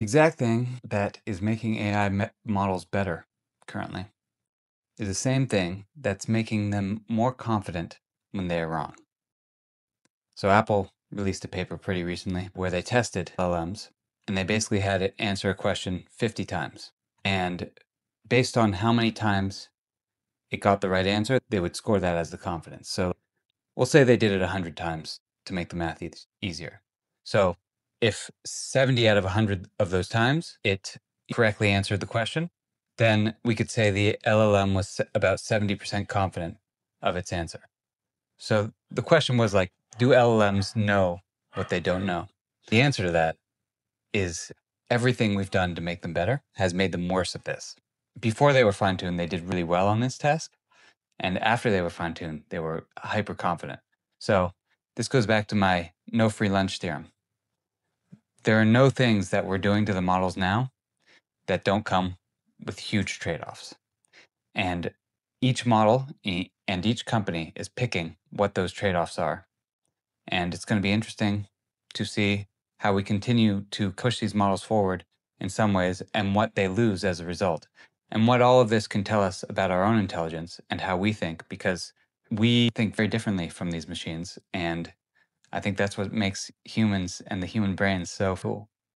The exact thing that is making AI models better currently is the same thing that's making them more confident when they are wrong. So Apple released a paper pretty recently where they tested LLMs and they basically had it answer a question 50 times. And based on how many times it got the right answer, they would score that as the confidence. So we'll say they did it 100 times to make the math e- easier. So if 70 out of 100 of those times it correctly answered the question, then we could say the LLM was about 70% confident of its answer. So the question was like, do LLMs know what they don't know? The answer to that is everything we've done to make them better has made them worse at this. Before they were fine tuned, they did really well on this task. And after they were fine tuned, they were hyper confident. So this goes back to my no free lunch theorem. There are no things that we're doing to the models now that don't come with huge trade offs. And each model and each company is picking what those trade offs are. And it's going to be interesting to see how we continue to push these models forward in some ways and what they lose as a result. And what all of this can tell us about our own intelligence and how we think, because we think very differently from these machines. And I think that's what makes humans and the human brain so cool.